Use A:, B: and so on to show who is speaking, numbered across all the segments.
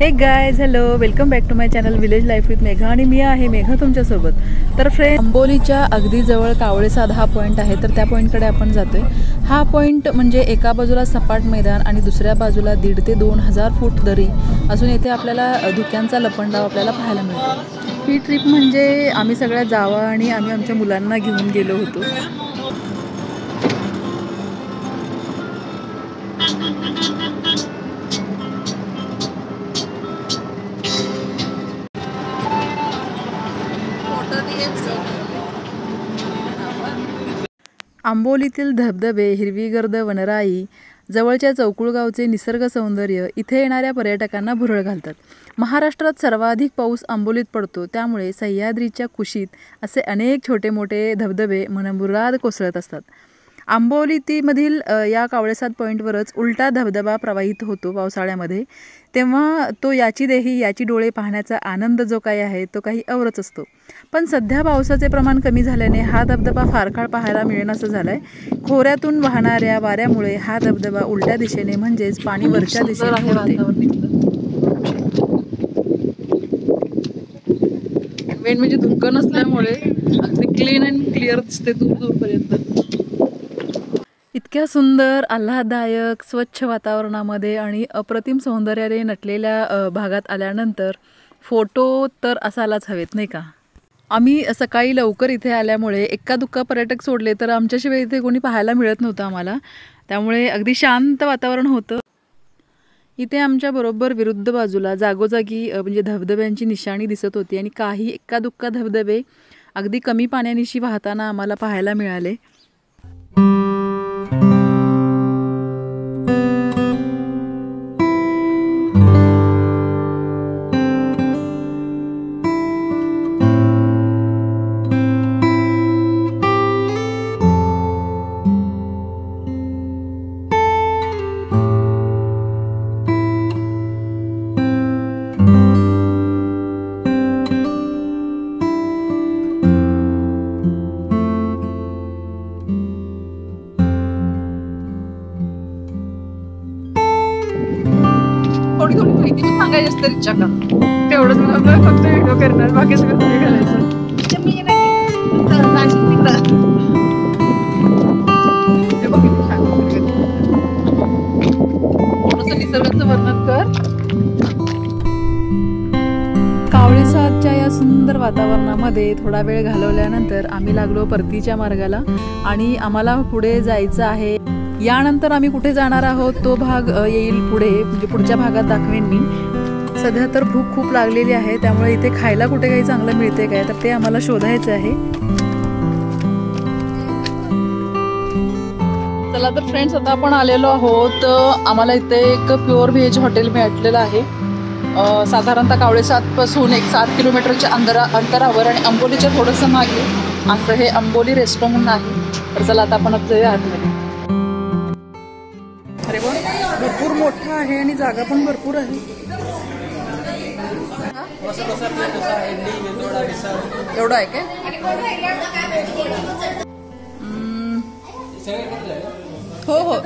A: Hey guys hello welcome back to my channel village life with Megha आणि मी आहे मेघा तुमच्यासोबत. तर फ्रेंड अंबोलीच्या अगदी जवळ कावळेसाद हा पॉईंट आहे तर त्या पॉईंटकडे आपण जातोय. हा पॉईंट म्हणजे एका बाजूला सपाट मैदान आणि दुसऱ्या बाजूला दीड ते दोन हजार फूट दरी. अजून येथे आपल्याला धुक्यांचा लपंडाव आपल्याला पाहायला मिळतो. ही ट्रिप म्हणजे आम्ही सगळ्या जावा आणि आम्ही आमच्या मुलांना घेऊन गेलो होतो. आंबोलीतील धबधबे हिरवीगर्द वनराई जवळच्या चौकुळगावचे निसर्ग सौंदर्य इथे येणाऱ्या पर्यटकांना भुरळ घालतात. महाराष्ट्रात सर्वाधिक पाऊस आंबोलीत पडतो त्यामुळे सह्याद्रीच्या कुशीत असे अनेक छोटे मोठे धबधबे मनमुराद कोसळत असतात. आंबोलीतीमधील या कावळेसाद पॉईंटवरच उलटा धबधबा प्रवाहित होतो पावसाळ्यामध्ये. तेव्हा तो याची देही याची डोळे पाहण्याचा आनंद जो काही आहे तो काही औरच असतो. पण सध्या पावसाचे प्रमाण कमी झाल्याने हा धबधबा फार काळ पाहायला मिळेनासं झालाय. खोऱ्यातून वाहणाऱ्या वाऱ्यामुळे हा धबधबा उलट्या दिशेने म्हणजेच पाणी वरच्या दिशेने.
B: मेन म्हणजे धुकं नसल्यामुळे अगदी क्लीन अँड क्लिअर दिसते दूर दूरपर्यंत
A: इतक्या सुंदर आल्हाददायक स्वच्छ वातावरणामध्ये आणि अप्रतिम सौंदर्याने नटलेल्या भागात आल्यानंतर फोटो तर असायलाच हवेत नाही का? आम्ही सकाळी लवकर इथे आल्यामुळे एक्का दुक्का पर्यटक सोडले तर आमच्याशिवाय इथे कोणी पाहायला मिळत नव्हतं आम्हाला. त्यामुळे अगदी शांत वातावरण होतं. इथे आमच्याबरोबर विरुद्ध बाजूला जागोजागी म्हणजे धबधब्यांची निशाणी दिसत होती आणि काही एक्का दुक्का धबधबे अगदी कमी पाण्यानिशी वाहताना आम्हाला पाहायला मिळाले.
B: थोडी थोडी माहिती पण सांगायची असते तेवढंच मला फक्त व्हिडिओ करणार बाकी सगळं तुम्ही घालायचं. हे निसर्गाचं वर्णन कर.
A: या सुंदर वातावरणामध्ये थोडा वेळ घालवल्यानंतर आम्ही लागलो परतीच्या मार्गाला आणि आम्हाला पुढे जायचं आहे. यानंतर आम्ही कुठे जाणार आहोत? तो भाग येईल पुढे. म्हणजे पुढच्या भागात दाखवेन मी. सध्या तर भूक खूप लागलेली आहे. त्यामुळे इथे खायला कुठे काही चांगलं मिळते काय? तर ते आम्हाला शोधायचं आहे.
B: चला तर फ्रेंड्स आता आपण आलेलो आहोत. आम्हाला इथे एक प्युअर व्हेज हॉटेल भेटलेलं आहे. साधारणतः कावळेसातपासून एक सात किलोमीटरच्या अंतरा अंतरावर आणि अंबोलीच्या थोडंसं मागे. असं हे अंबोली रेस्टॉरंट आहे. तर चला आता आपण आता जाऊया आतमध्ये.
A: भरपूर मोठा आहे आणि जागा पण भरपूर आहे.
B: एवढं आहे काय? हो हो.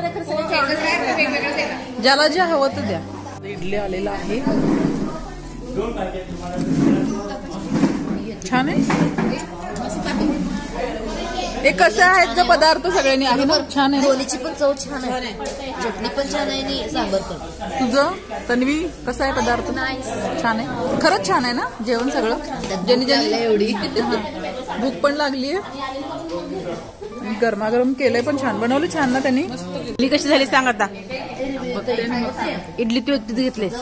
B: ज्याला जे हवं ते द्या. इडली आलेला आहे. छान आहे. हे कसं आहेत ग पदार्थ सगळ्यांनी आहे ना छान आहे
C: लोणीची पण चव छान आहे चटणी पण छान आहे आणि सांबर पण
B: तुझं तन्वी कसं आहे पदार्थ छान आहे खरंच छान आहे ना जेवण सगळं ज्यांनी ज्यांनी
C: एवढी
B: हा. भूक पण लागली आहे गरमागरम केलंय पण छान बनवलं छान ना त्यांनी
C: इडली कशी झाली सांग आता इडली तू एकटीच घेतलीस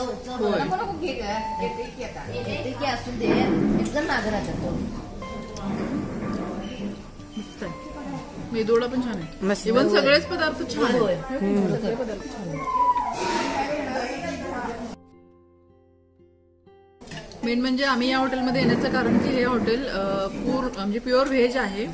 B: मेदोडा पण छान आहे. इव्हन सगळेच पदार्थ छान आहेत. मेन म्हणजे आम्ही या हॉटेलमध्ये येण्याचं कारण की हे हॉटेल पूर म्हणजे प्युअर व्हेज आहे.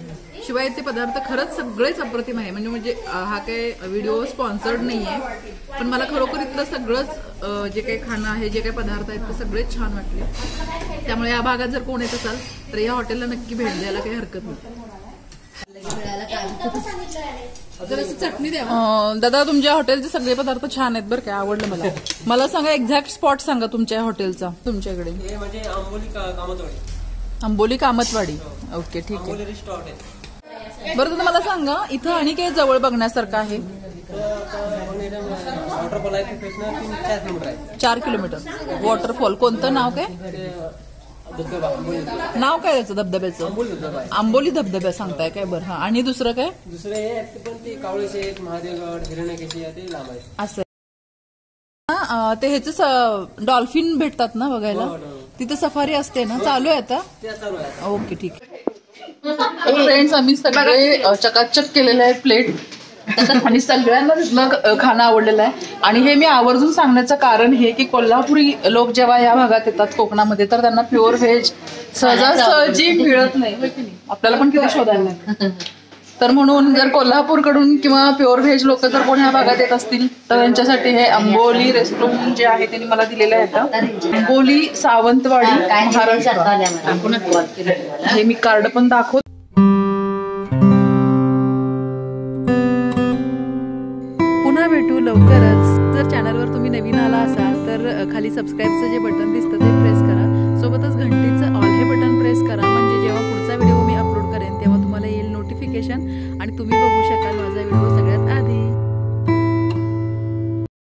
B: शिवाय ते पदार्थ खरंच सगळेच अप्रतिम आहे. म्हणजे म्हणजे हा काही व्हिडिओ स्पॉन्सर्ड नाही आहे पण मला खरोखर इथलं सगळंच जे काही खाणं आहे जे काही पदार्थ आहेत ते सगळेच छान वाटले. त्यामुळे या भागात जर कोण येत असाल तर या हॉटेलला नक्की भेट द्यायला काही हरकत नाही. दादा तुमच्या हॉटेलचे सगळे पदार्थ छान आहेत बरं काय आवडलं मला. मला सांगा एक्झॅक्ट स्पॉट सांगा तुमच्या हॉटेलचा तुमच्याकडे.
D: हे म्हणजे आंबोली का- कामतवाडी?
B: ओके ठीक आहे. बरं तर मला सांगा इथं आणि काय जवळ बघण्यासारखं आहे?
D: वॉटरफॉल आहे चार किलोमीटर
B: वॉटरफॉल कोणतं नाव काय? नाव काय त्याचं धबधब्याचं?
D: आंबोली धबधबा आहे.
B: आंबोली धबधब्या सांगताय काय बरं? हा आणि दुसरं काय?
D: दुसरे हे पण ते महादेवगड हिरण्यकेशी आहे ते लांब आहे
B: असं हा, ते ह्याच डॉल्फिन भेटतात ना बघायला? तिथे सफारी असते ना? चालू आहे आता?
D: आहे.
B: ओके ठीक फ्रेंड्स आम्ही सगळे चकाचक केलेले आहेत प्लेट. आणि सगळ्यांना तिथलं अ, खाणं आवडलेलं आहे. आणि हे मी आवर्जून सांगण्याचं कारण हे की कोल्हापुरी लोक जेव्हा या भागात येतात कोकणामध्ये तर त्यांना प्युअर व्हेज सहजासहजी मिळत नाही? आपल्याला पण किती शोधायला लागतं. तर म्हणून जर कोल्हापूरकडून किंवा प्युअर व्हेज लोक जर कोण ह्या भागात येत असतील तर त्यांच्यासाठी हे अंबोली रेस्टॉरंट जे आहे त्यांनी मला दिलेलं आहे अंबोली सावंतवाडी महाराष्ट्र. हे मी कार्ड पण दाखवत.
A: भेटू लवकरच. जर चॅनलवर तुम्ही नवीन आला असाल तर खाली सबस्क्राईबचं जे बटन दिसतं ते प्रेस करा. सोबतच घंटीचं ऑल हे बटन प्रेस करा. म्हणजे जेव्हा पुढचा व्हिडिओ मी अपलोड करेन तेव्हा तुम्हाला येईल नोटिफिकेशन आणि तुम्ही बघू शकाल माझा व्हिडिओ सगळ्या